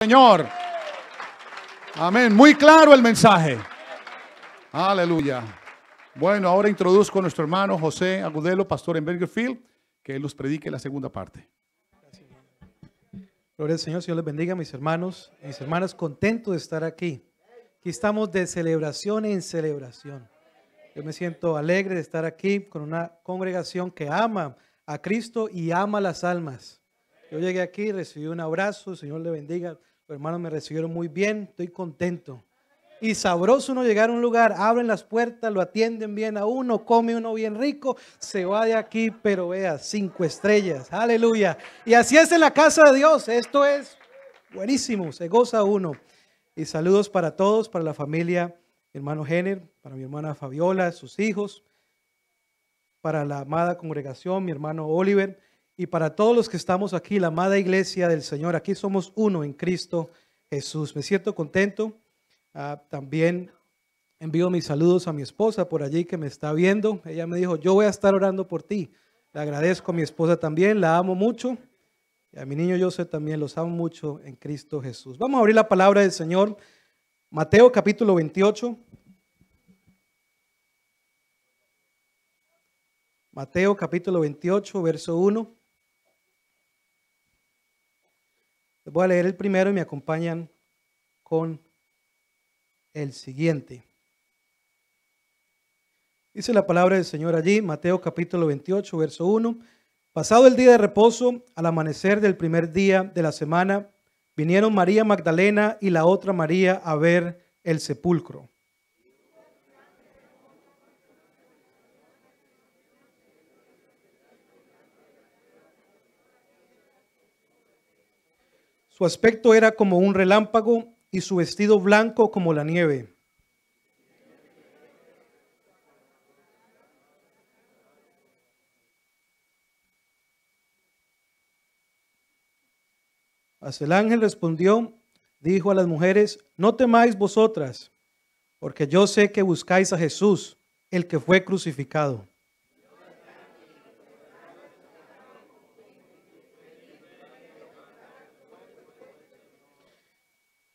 Señor. Amén. Muy claro el mensaje. Aleluya. Bueno, ahora introduzco a nuestro hermano José Agudelo, pastor en Bergerfield, que él nos predique la segunda parte. Gloria al Señor, Señor les bendiga, mis hermanos, mis hermanas, contento de estar aquí. Aquí estamos de celebración en celebración. Yo me siento alegre de estar aquí con una congregación que ama a Cristo y ama las almas. Yo llegué aquí, recibí un abrazo, Señor le bendiga. Hermanos me recibieron muy bien, estoy contento. Y sabroso uno llegar a un lugar, abren las puertas, lo atienden bien a uno, come uno bien rico, se va de aquí, pero vea, cinco estrellas, aleluya. Y así es en la casa de Dios, esto es buenísimo, se goza uno. Y saludos para todos, para la familia, mi hermano Jenner, para mi hermana Fabiola, sus hijos, para la amada congregación, mi hermano Oliver, y para todos los que estamos aquí, la amada iglesia del Señor. Aquí somos uno en Cristo Jesús. Me siento contento. Ah, también envío mis saludos a mi esposa por allí que me está viendo. Ella me dijo, yo voy a estar orando por ti. Le agradezco a mi esposa también, la amo mucho. Y a mi niño José también los amo mucho en Cristo Jesús. Vamos a abrir la palabra del Señor. Mateo capítulo 28. Mateo capítulo 28, verso 1. Les voy a leer el primero y me acompañan con el siguiente. Dice la palabra del Señor allí, Mateo capítulo 28, verso 1. Pasado el día de reposo, al amanecer del primer día de la semana, vinieron María Magdalena y la otra María a ver el sepulcro. Su aspecto era como un relámpago y su vestido blanco como la nieve. Mas el ángel respondió, dijo a las mujeres, no temáis vosotras, porque yo sé que buscáis a Jesús, el que fue crucificado.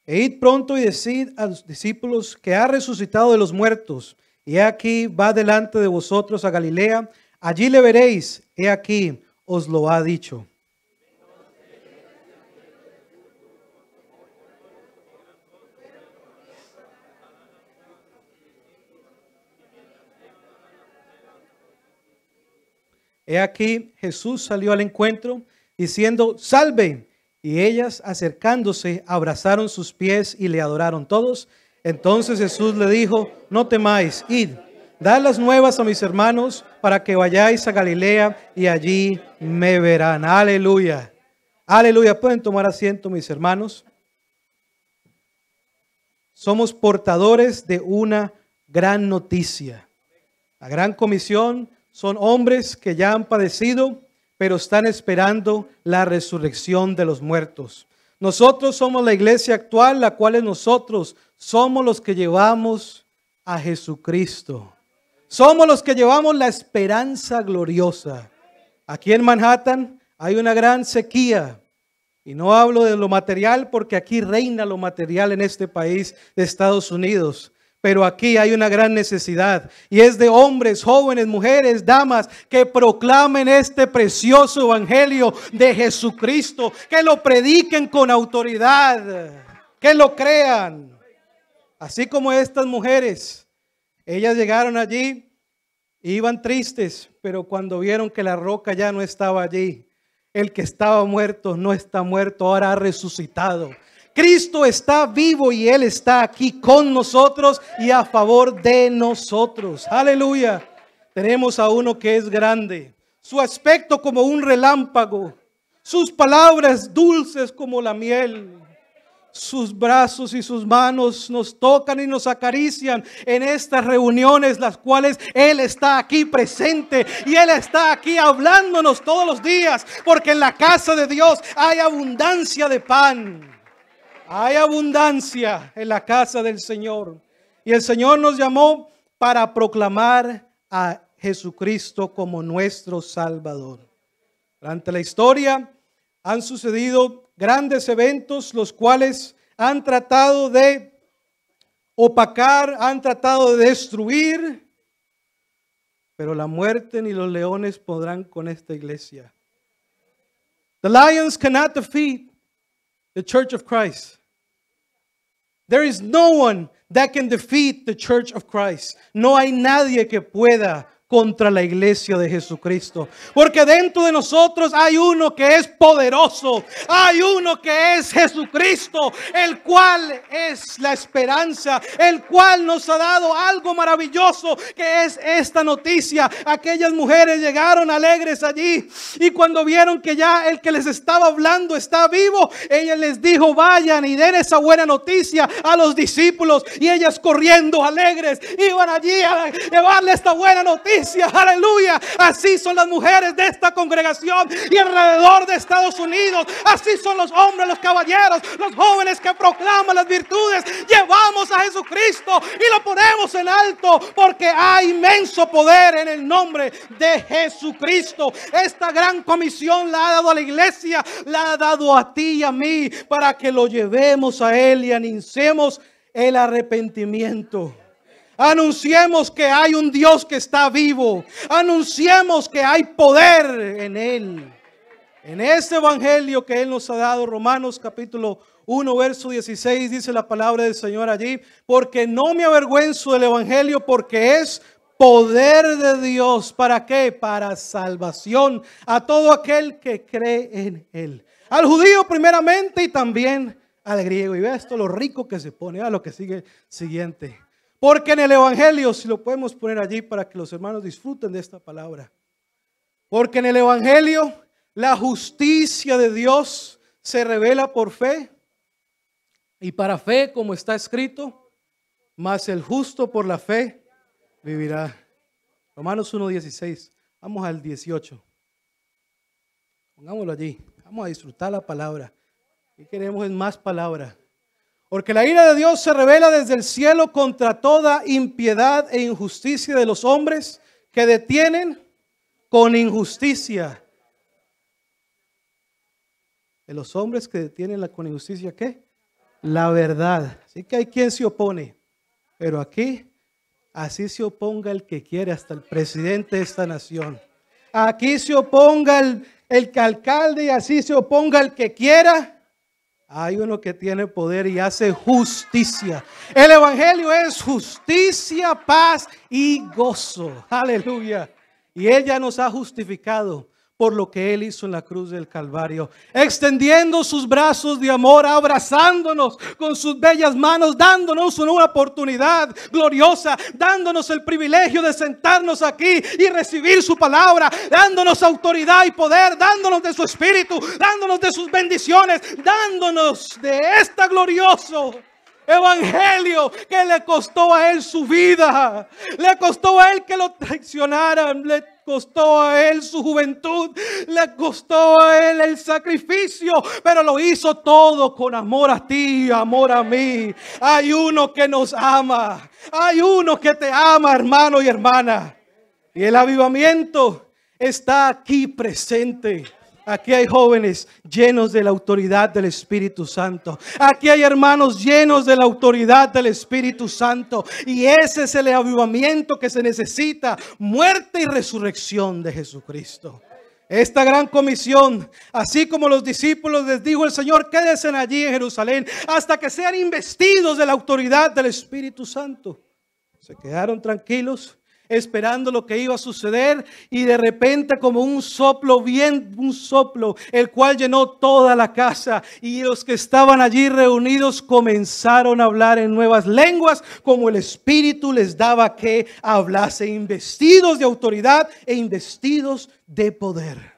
E id pronto y decid a los discípulos que ha resucitado de los muertos. Y aquí va delante de vosotros a Galilea. Allí le veréis. He aquí os lo ha dicho. He aquí Jesús salió al encuentro diciendo, salve. Y ellas acercándose abrazaron sus pies y le adoraron todos. Entonces Jesús le dijo, no temáis, id, dad las nuevas a mis hermanos para que vayáis a Galilea y allí me verán. Aleluya. Aleluya. Pueden tomar asiento mis hermanos. Somos portadores de una gran noticia. La gran comisión son hombres que ya han padecido pero están esperando la resurrección de los muertos. Nosotros somos la iglesia actual, la cual nosotros somos los que llevamos a Jesucristo. Somos los que llevamos la esperanza gloriosa. Aquí en Manhattan hay una gran sequía. Y no hablo de lo material porque aquí reina lo material en este país de Estados Unidos. Pero aquí hay una gran necesidad y es de hombres, jóvenes, mujeres, damas que proclamen este precioso evangelio de Jesucristo, que lo prediquen con autoridad, que lo crean. Así como estas mujeres, ellas llegaron allí, iban tristes, pero cuando vieron que la roca ya no estaba allí, el que estaba muerto no está muerto, ahora ha resucitado. Cristo está vivo y Él está aquí con nosotros y a favor de nosotros. Aleluya. Tenemos a uno que es grande, su aspecto como un relámpago, sus palabras dulces como la miel. Sus brazos y sus manos nos tocan y nos acarician en estas reuniones, las cuales Él está aquí presente y Él está aquí hablándonos todos los días, porque en la casa de Dios hay abundancia de pan. Hay abundancia en la casa del Señor. Y el Señor nos llamó para proclamar a Jesucristo como nuestro Salvador. Durante la historia han sucedido grandes eventos los cuales han tratado de opacar, han tratado de destruir, pero la muerte ni los leones podrán con esta iglesia. The lions cannot defeat the church of Christ. There is no one that can defeat the church of Christ. No hay nadie que pueda contra la iglesia de Jesucristo. Porque dentro de nosotros hay uno que es poderoso, hay uno que es Jesucristo, el cual es la esperanza, el cual nos ha dado algo maravilloso que es esta noticia. Aquellas mujeres llegaron alegres allí y cuando vieron que ya el que les estaba hablando está vivo, ella les dijo, vayan y den esa buena noticia a los discípulos y ellas corriendo alegres iban allí a llevarle esta buena noticia aleluya. Así son las mujeres de esta congregación y alrededor de Estados Unidos. Así son los hombres, los caballeros, los jóvenes que proclaman las virtudes. Llevamos a Jesucristo y lo ponemos en alto porque hay inmenso poder en el nombre de Jesucristo. Esta gran comisión la ha dado a la iglesia, la ha dado a ti y a mí para que lo llevemos a Él y anunciemos el arrepentimiento. Anunciemos que hay un Dios que está vivo. Anunciemos que hay poder en Él. En este evangelio que Él nos ha dado, Romanos capítulo 1, verso 16, dice la palabra del Señor allí, porque no me avergüenzo del evangelio, porque es poder de Dios. ¿Para qué? Para salvación a todo aquel que cree en Él. Al judío primeramente y también al griego. Y vea esto lo rico que se pone. A lo que sigue siguiente. Porque en el Evangelio, si lo podemos poner allí para que los hermanos disfruten de esta palabra. Porque en el Evangelio la justicia de Dios se revela por fe. Y para fe, como está escrito, más el justo por la fe vivirá. Romanos 1.16. Vamos al 18. Pongámoslo allí. Vamos a disfrutar la palabra. Y queremos más palabra. Porque la ira de Dios se revela desde el cielo contra toda impiedad e injusticia de los hombres que detienen con injusticia. De los hombres que detienen la con injusticia, ¿qué? La verdad. Así que hay quien se opone. Pero aquí, así se oponga el que quiere, hasta el presidente de esta nación. Aquí se oponga el, el alcalde y así se oponga el que quiera. Hay uno que tiene poder y hace justicia. El Evangelio es justicia, paz y gozo. Aleluya. Y ella nos ha justificado por lo que Él hizo en la cruz del Calvario, extendiendo sus brazos de amor, abrazándonos con sus bellas manos, dándonos una oportunidad gloriosa, dándonos el privilegio de sentarnos aquí y recibir su palabra, dándonos autoridad y poder, dándonos de su espíritu, dándonos de sus bendiciones, dándonos de esta glorioso evangelio que le costó a él su vida, le costó a él que lo traicionaran, le costó a él su juventud, le costó a él el sacrificio, pero lo hizo todo con amor a ti, amor a mí. Hay uno que nos ama, hay uno que te ama, hermano y hermana. Y el avivamiento está aquí presente. Aquí hay jóvenes llenos de la autoridad del Espíritu Santo. Aquí hay hermanos llenos de la autoridad del Espíritu Santo. Y ese es el avivamiento que se necesita. Muerte y resurrección de Jesucristo. Esta gran comisión, así como los discípulos les dijo el Señor, quédense allí en Jerusalén hasta que sean investidos de la autoridad del Espíritu Santo. Se quedaron tranquilos esperando lo que iba a suceder y de repente como un soplo, bien un soplo, el cual llenó toda la casa y los que estaban allí reunidos comenzaron a hablar en nuevas lenguas como el Espíritu les daba que hablase, investidos de autoridad e investidos de poder.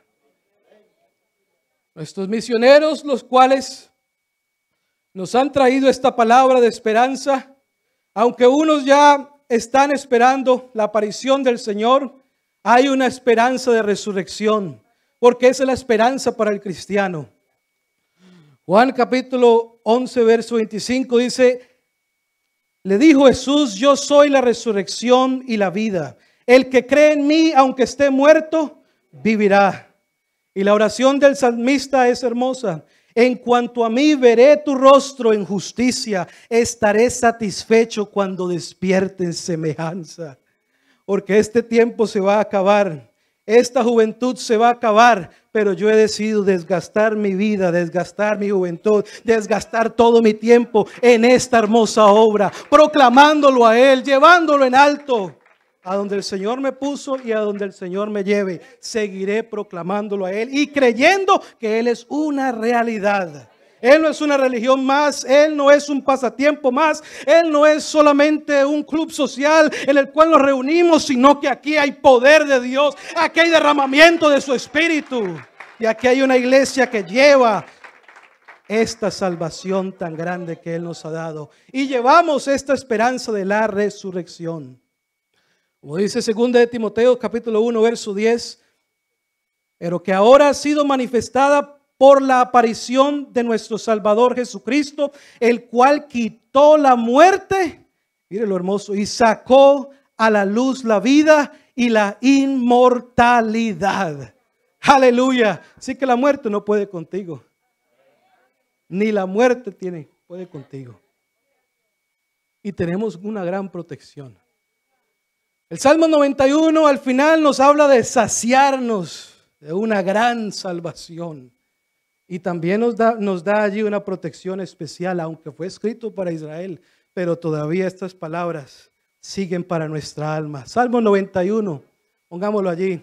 Nuestros misioneros, los cuales nos han traído esta palabra de esperanza, aunque unos ya están esperando la aparición del Señor, hay una esperanza de resurrección, porque esa es la esperanza para el cristiano. Juan capítulo 11, verso 25 dice, le dijo Jesús, yo soy la resurrección y la vida. El que cree en mí, aunque esté muerto, vivirá. Y la oración del salmista es hermosa. En cuanto a mí, veré tu rostro en justicia. Estaré satisfecho cuando despierte en semejanza. Porque este tiempo se va a acabar. Esta juventud se va a acabar. Pero yo he decidido desgastar mi vida, desgastar mi juventud, desgastar todo mi tiempo en esta hermosa obra, proclamándolo a Él, llevándolo en alto. A donde el Señor me puso y a donde el Señor me lleve, seguiré proclamándolo a Él y creyendo que Él es una realidad. Él no es una religión más, Él no es un pasatiempo más, Él no es solamente un club social en el cual nos reunimos, sino que aquí hay poder de Dios, aquí hay derramamiento de su Espíritu y aquí hay una iglesia que lleva esta salvación tan grande que Él nos ha dado y llevamos esta esperanza de la resurrección. Como dice 2 de Timoteo capítulo 1 verso 10, pero que ahora ha sido manifestada por la aparición de nuestro Salvador Jesucristo, el cual quitó la muerte, mire lo hermoso, y sacó a la luz la vida y la inmortalidad. Aleluya. Así que la muerte no puede contigo. Ni la muerte tiene, puede contigo. Y tenemos una gran protección. El Salmo 91 al final nos habla de saciarnos de una gran salvación. Y también nos da, nos da allí una protección especial, aunque fue escrito para Israel, pero todavía estas palabras siguen para nuestra alma. Salmo 91, pongámoslo allí.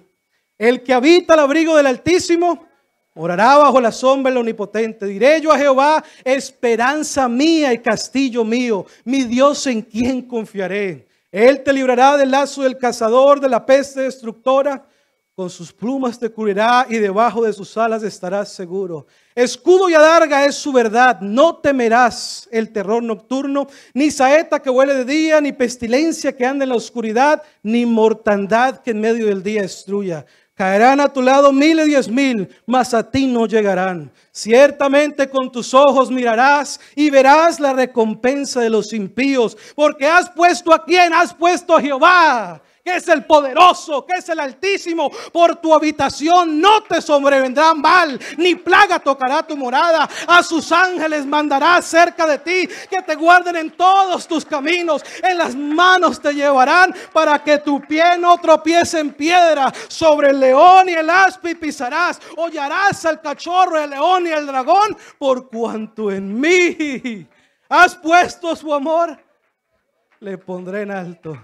El que habita el abrigo del Altísimo morará bajo la sombra del Omnipotente. Diré yo a Jehová, esperanza mía y castillo mío, mi Dios en quien confiaré. Él te librará del lazo del cazador, de la peste destructora. Con sus plumas te cubrirá y debajo de sus alas estarás seguro. Escudo y adarga es su verdad. No temerás el terror nocturno, ni saeta que huele de día, ni pestilencia que anda en la oscuridad, ni mortandad que en medio del día destruya. Caerán a tu lado mil y diez mil, mas a ti no llegarán. Ciertamente con tus ojos mirarás y verás la recompensa de los impíos, porque has puesto a quien has puesto a Jehová que es el poderoso, que es el altísimo, por tu habitación no te sobrevendrá mal, ni plaga tocará tu morada. A sus ángeles mandará cerca de ti, que te guarden en todos tus caminos. En las manos te llevarán para que tu pie no tropiece en piedra. Sobre el león y el aspi pisarás. Hollarás al cachorro, el león y el dragón, por cuanto en mí has puesto su amor. Le pondré en alto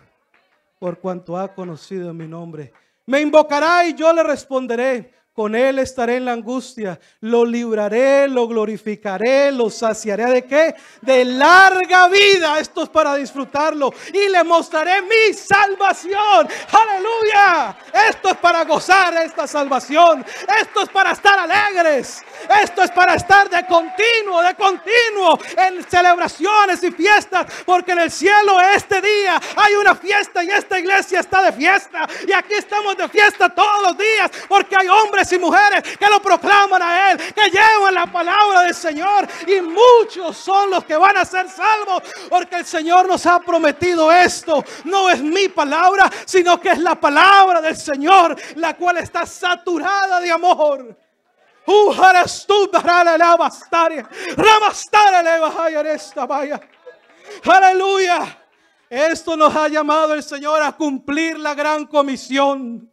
por cuanto ha conocido mi nombre. Me invocará y yo le responderé. Con él estaré en la angustia. Lo libraré, lo glorificaré, lo saciaré de qué? De larga vida. Esto es para disfrutarlo. Y le mostraré mi salvación. Aleluya. Esto es para gozar esta salvación. Esto es para estar alegres. Esto es para estar de continuo, de continuo en celebraciones y fiestas. Porque en el cielo este día hay una fiesta y esta iglesia está de fiesta. Y aquí estamos de fiesta todos los días. Porque hay hombres y mujeres que lo proclaman a Él, que llevan la palabra del Señor. Y muchos son los que van a ser salvos. Porque el Señor nos ha prometido esto. No es mi palabra, sino que es la palabra del Señor, la cual está saturada de amor. Aleluya. Esto nos ha llamado el Señor a cumplir la gran comisión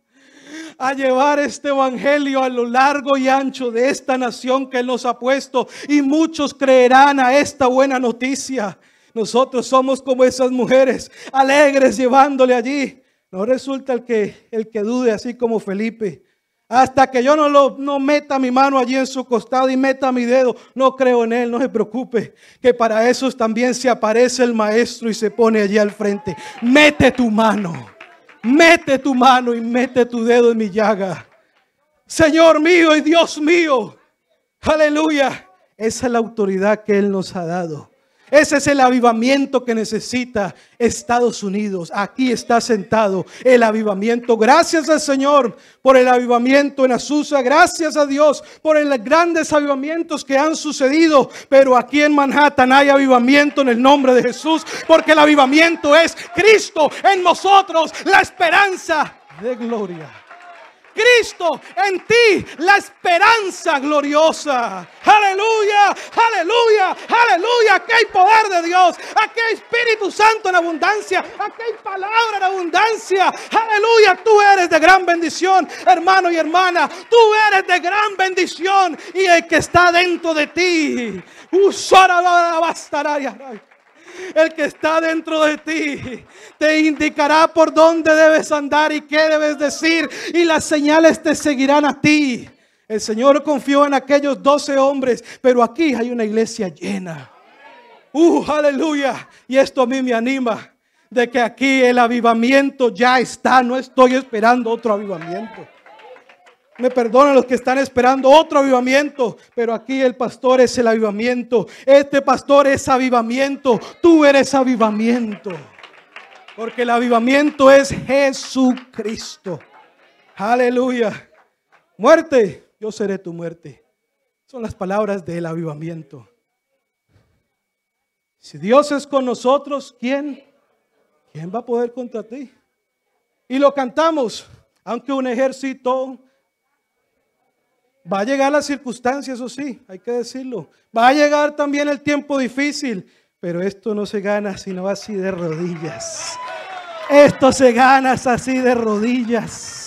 a llevar este evangelio a lo largo y ancho de esta nación que Él nos ha puesto y muchos creerán a esta buena noticia. Nosotros somos como esas mujeres alegres llevándole allí. No resulta el que el que dude así como Felipe. Hasta que yo no, lo, no meta mi mano allí en su costado y meta mi dedo, no creo en él, no se preocupe, que para eso también se aparece el maestro y se pone allí al frente. Mete tu mano, mete tu mano y mete tu dedo en mi llaga. Señor mío y Dios mío, aleluya, esa es la autoridad que Él nos ha dado. Ese es el avivamiento que necesita Estados Unidos. Aquí está sentado el avivamiento. Gracias al Señor por el avivamiento en Azusa. Gracias a Dios por los grandes avivamientos que han sucedido. Pero aquí en Manhattan hay avivamiento en el nombre de Jesús. Porque el avivamiento es Cristo en nosotros, la esperanza de gloria. Cristo en ti, la esperanza gloriosa. Aleluya, aleluya, aleluya. Aquí hay poder de Dios. Aquí hay Espíritu Santo en abundancia. Aquí hay palabra en abundancia. Aleluya, tú eres de gran bendición, hermano y hermana. Tú eres de gran bendición. Y el que está dentro de ti. El que está dentro de ti te indicará por dónde debes andar y qué debes decir. Y las señales te seguirán a ti. El Señor confió en aquellos doce hombres, pero aquí hay una iglesia llena. Uh, aleluya. Y esto a mí me anima de que aquí el avivamiento ya está. No estoy esperando otro avivamiento. Me perdonan los que están esperando otro avivamiento, pero aquí el pastor es el avivamiento. Este pastor es avivamiento. Tú eres avivamiento. Porque el avivamiento es Jesucristo. Aleluya. Muerte, yo seré tu muerte. Son las palabras del avivamiento. Si Dios es con nosotros, ¿quién? ¿Quién va a poder contra ti? Y lo cantamos, aunque un ejército Va a llegar la circunstancia, eso sí, hay que decirlo. Va a llegar también el tiempo difícil, pero esto no se gana sino así de rodillas. Esto se gana así de rodillas.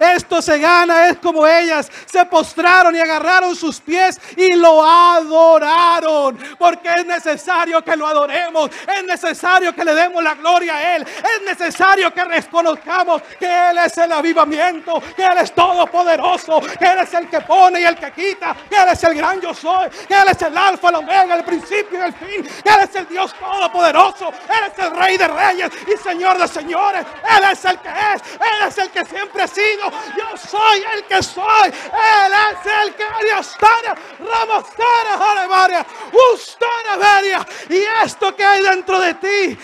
Esto se gana, es como ellas se postraron y agarraron sus pies y lo adoraron. Porque es necesario que lo adoremos, es necesario que le demos la gloria a Él, es necesario que reconozcamos que Él es el avivamiento, que Él es todopoderoso, que Él es el que pone y el que quita, que Él es el gran yo soy, que Él es el alfa, el omega, el principio y el fin, que Él es el Dios todopoderoso, Él es el rey de reyes y señor de señores, Él es el que es, Él es el que siempre ha sido yo soy el que soy. Él es el que Veria. Y esto que hay dentro de ti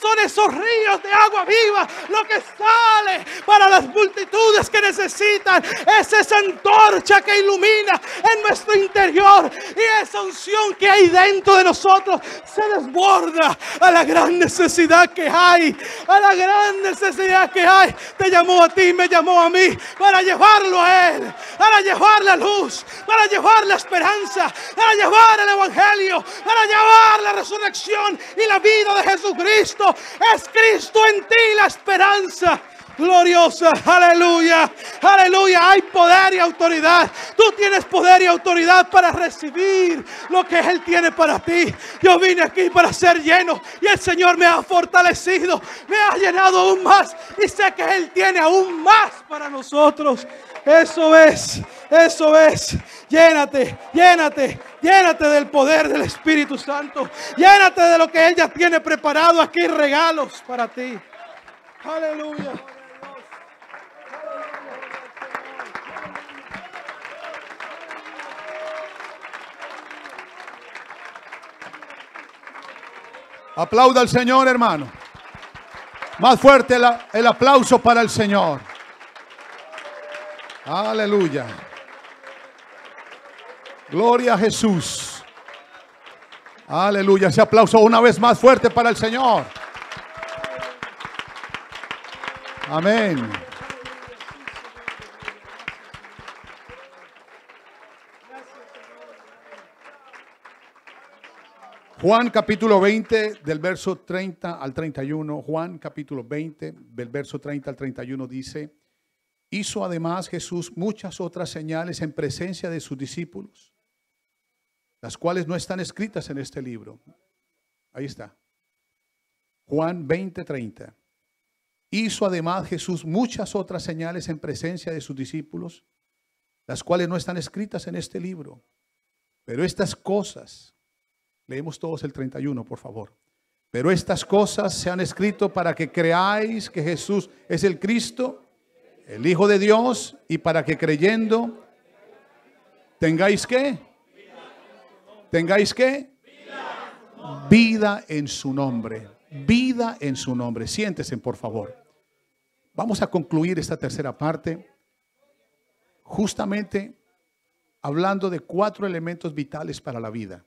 son esos ríos de agua viva. Lo que sale para las multitudes que necesitan es esa antorcha que ilumina en nuestro interior. Y esa unción que hay dentro de nosotros se desborda a la gran necesidad que hay. A la gran necesidad que hay. Te llamó a ti, me llamó a mí para llevarlo a Él, para llevar la luz, para llevar la esperanza, para llevar el Evangelio, para llevar la resurrección y la vida de Jesucristo. Es Cristo en ti la esperanza gloriosa. Aleluya. Aleluya. Hay poder y autoridad. Tú tienes poder y autoridad para recibir lo que Él tiene para ti. Yo vine aquí para ser lleno y el Señor me ha fortalecido. Me ha llenado aún más y sé que Él tiene aún más para nosotros. Eso es, eso es. Llénate, llénate, llénate del poder del Espíritu Santo. Llénate de lo que Él ya tiene preparado aquí, regalos para ti. Aleluya. Aplauda al Señor, hermano. Más fuerte el, aplauso para el Señor. Aleluya. Gloria a Jesús. Aleluya. Ese aplauso una vez más fuerte para el Señor. Amén. Juan capítulo 20 del verso 30 al 31. Juan capítulo 20 del verso 30 al 31 dice, hizo además Jesús muchas otras señales en presencia de sus discípulos, las cuales no están escritas en este libro. Ahí está. Juan 20, 30. Hizo además Jesús muchas otras señales en presencia de sus discípulos, las cuales no están escritas en este libro. Pero estas cosas Leemos todos el 31, por favor. Pero estas cosas se han escrito para que creáis que Jesús es el Cristo, el Hijo de Dios, y para que creyendo tengáis qué? Tengáis qué? Vida en su nombre. Vida en su nombre. Siéntese, por favor. Vamos a concluir esta tercera parte justamente hablando de cuatro elementos vitales para la vida.